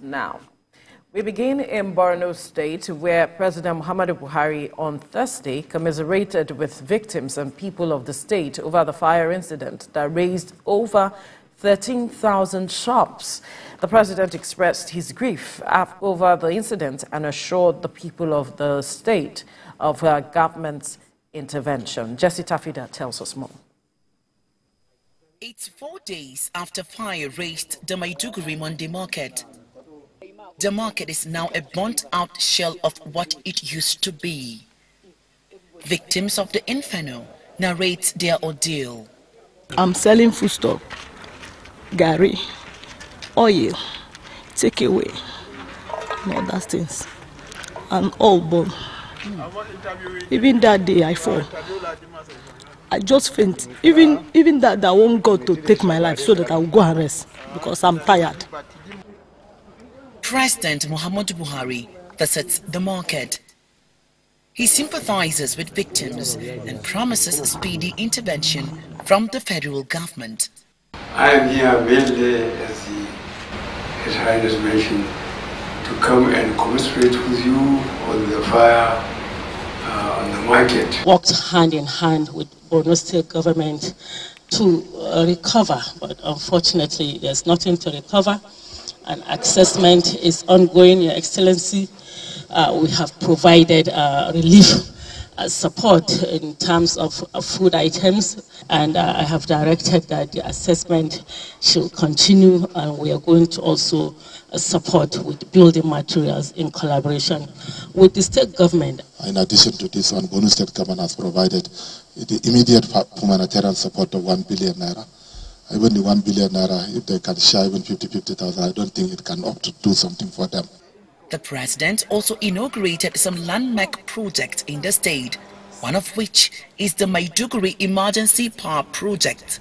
now. We begin in Borno State, where President Muhammadu Buhari on Thursday commiserated with victims and people of the state over the fire incident that razed over 13,000 shops. The president expressed his grief over the incident and assured the people of the state of uh, government's intervention. Jesse Tafida tells us more. It's four days after fire razed the Maiduguri Monday market. The market is now a burnt-out shell of what it used to be. Victims of the inferno narrate their ordeal. I'm selling foodstuff, gari, oil, takeaway, and all those things, and all bone. Even that day I fall. I just faint. Even even that, I want God to take my life so that I will go and rest because I'm tired. President Muhammadu Buhari visits the market. He sympathizes with victims and promises a speedy intervention from the federal government. I am here mainly, as the, His Highness mentioned, to come and commiserate with you on the fire uh, on the market. Worked hand in hand with Borno State government to uh, recover, but unfortunately there's nothing to recover. An assessment is ongoing, Your Excellency. Uh, we have provided uh, relief uh, support in terms of food items and uh, I have directed that the assessment should continue and we are going to also uh, support with building materials in collaboration with the state government. In addition to this Borno State government has provided the immediate humanitarian support of 1 billion naira. Even the 1 billion naira, if they can share even 50, 50,000, I don't think it can opt to do something for them. The president also inaugurated some landmark projects in the state, one of which is the Maiduguri Emergency Power Project.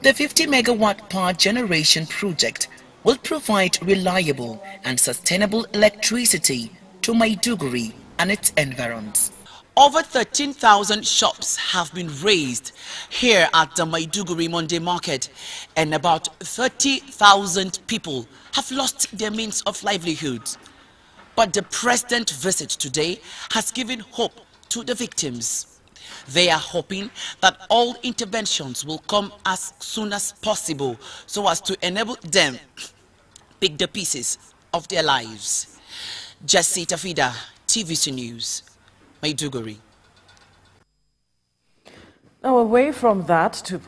The 50 megawatt power generation project will provide reliable and sustainable electricity to Maiduguri and its environs. Over 13,000 shops have been razed here at the Maiduguri Monday market and about 30,000 people have lost their means of livelihood. But the president's visit today has given hope to the victims. They are hoping that all interventions will come as soon as possible so as to enable them pick the pieces of their lives. Jesse Tafida, TVC News. Maiduguri. Now, away from that to